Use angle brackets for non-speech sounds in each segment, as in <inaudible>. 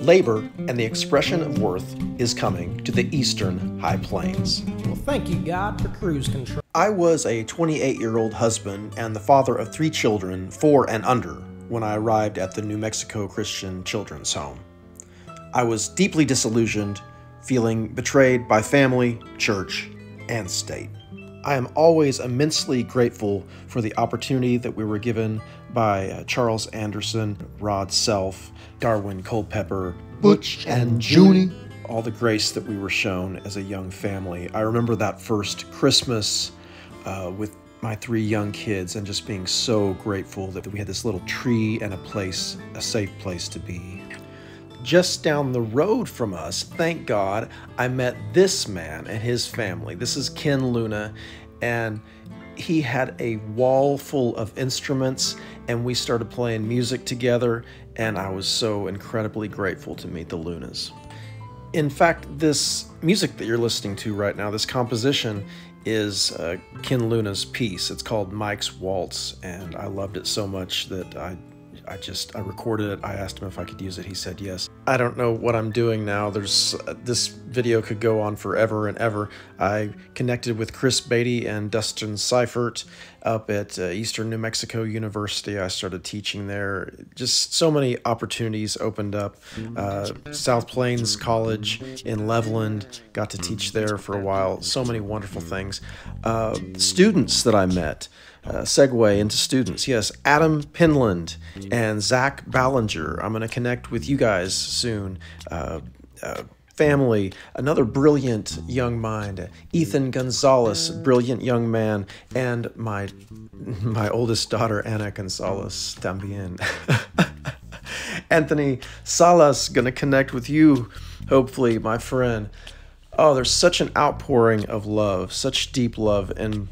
Labor and the expression of worth is coming to the eastern High Plains. Well, thank you, God, for cruise control. I was a 28 year old husband and the father of three children, four and under, when I arrived at the New Mexico Christian Children's Home. I was deeply disillusioned, feeling betrayed by family, church, and state. I am always immensely grateful for the opportunity that we were given by uh, Charles Anderson, Rod Self, Darwin Culpepper, Butch and Junie. all the grace that we were shown as a young family. I remember that first Christmas uh, with my three young kids and just being so grateful that we had this little tree and a place, a safe place to be. Just down the road from us, thank God, I met this man and his family. This is Ken Luna, and he had a wall full of instruments, and we started playing music together, and I was so incredibly grateful to meet the Lunas. In fact, this music that you're listening to right now, this composition, is uh, Ken Luna's piece. It's called Mike's Waltz, and I loved it so much that I, I just I recorded it. I asked him if I could use it. He said yes. I don't know what I'm doing now. There's uh, this video could go on forever and ever. I connected with Chris Beatty and Dustin Seifert up at uh, Eastern New Mexico University. I started teaching there. Just so many opportunities opened up. Uh, South Plains College in Levelland, got to teach there for a while. So many wonderful things. Uh, students that I met. Uh, segue into students. Yes, Adam Pinland and Zach Ballinger. I'm going to connect with you guys soon. Uh, uh, family, another brilliant young mind, Ethan Gonzalez, brilliant young man, and my my oldest daughter Anna Gonzalez también. <laughs> Anthony Salas gonna connect with you, hopefully, my friend. Oh, there's such an outpouring of love, such deep love, and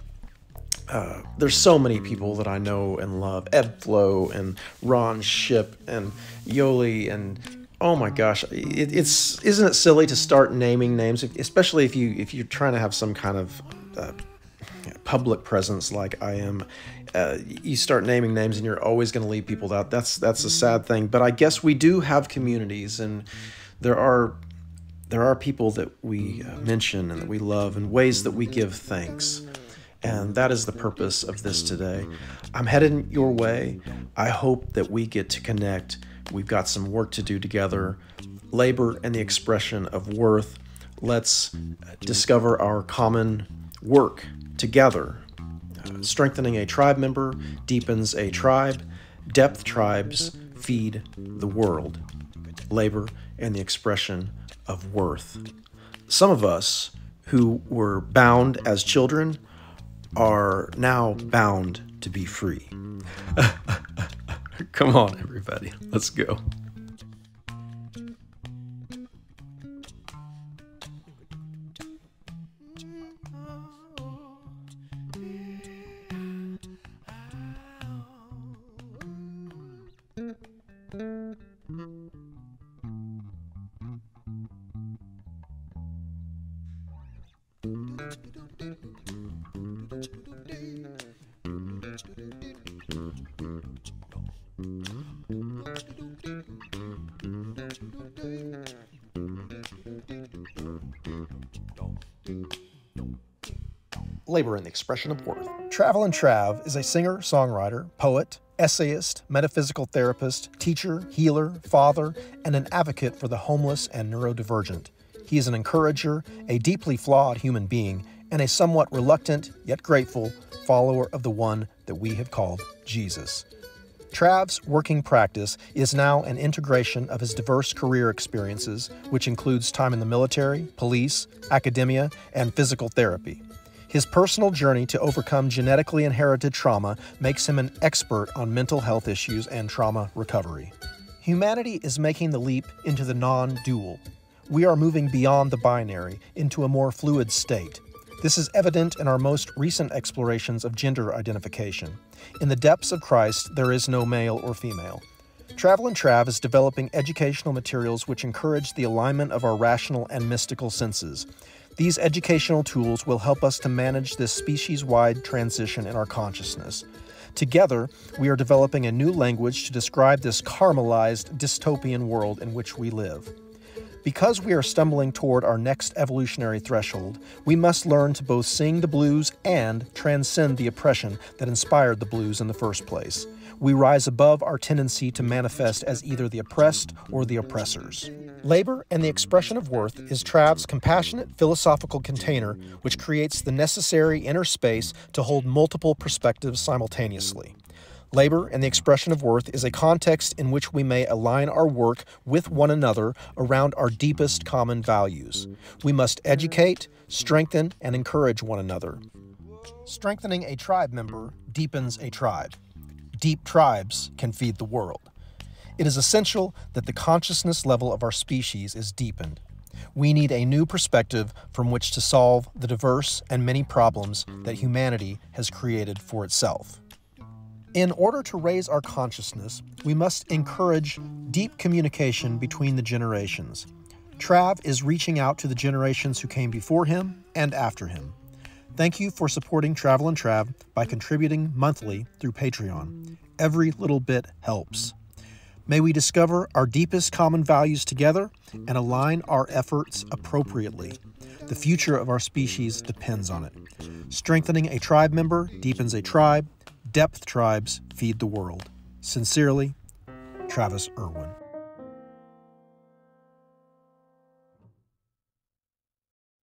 uh, there's so many people that I know and love. Ed Flo and Ron Ship and Yoli and oh my gosh, it, it's isn't it silly to start naming names, especially if you if you're trying to have some kind of uh, public presence like I am. Uh, you start naming names and you're always going to leave people out. That's that's a sad thing. But I guess we do have communities and there are there are people that we uh, mention and that we love and ways that we give thanks. And that is the purpose of this today. I'm headed your way. I hope that we get to connect. We've got some work to do together. Labor and the expression of worth. Let's discover our common work together. Strengthening a tribe member deepens a tribe. Depth tribes feed the world. Labor and the expression of worth. Some of us who were bound as children are now bound to be free. <laughs> Come on, everybody. Let's go. Labor and the expression of worth. Travel Travelin' Trav is a singer, songwriter, poet, essayist, metaphysical therapist, teacher, healer, father, and an advocate for the homeless and neurodivergent. He is an encourager, a deeply flawed human being, and a somewhat reluctant, yet grateful, follower of the one that we have called Jesus. Trav's working practice is now an integration of his diverse career experiences, which includes time in the military, police, academia, and physical therapy. His personal journey to overcome genetically inherited trauma makes him an expert on mental health issues and trauma recovery. Humanity is making the leap into the non dual. We are moving beyond the binary into a more fluid state. This is evident in our most recent explorations of gender identification. In the depths of Christ, there is no male or female. Travelin' Trav is developing educational materials which encourage the alignment of our rational and mystical senses. These educational tools will help us to manage this species wide transition in our consciousness. Together, we are developing a new language to describe this caramelized dystopian world in which we live. Because we are stumbling toward our next evolutionary threshold, we must learn to both sing the blues and transcend the oppression that inspired the blues in the first place. We rise above our tendency to manifest as either the oppressed or the oppressors. Labor and the Expression of Worth is Trav's compassionate philosophical container which creates the necessary inner space to hold multiple perspectives simultaneously. Labor and the expression of worth is a context in which we may align our work with one another around our deepest common values. We must educate, strengthen, and encourage one another. Strengthening a tribe member deepens a tribe. Deep tribes can feed the world. It is essential that the consciousness level of our species is deepened. We need a new perspective from which to solve the diverse and many problems that humanity has created for itself. In order to raise our consciousness, we must encourage deep communication between the generations. Trav is reaching out to the generations who came before him and after him. Thank you for supporting Travelin' Trav by contributing monthly through Patreon. Every little bit helps. May we discover our deepest common values together and align our efforts appropriately. The future of our species depends on it. Strengthening a tribe member deepens a tribe, Depth tribes feed the world. Sincerely, Travis Irwin.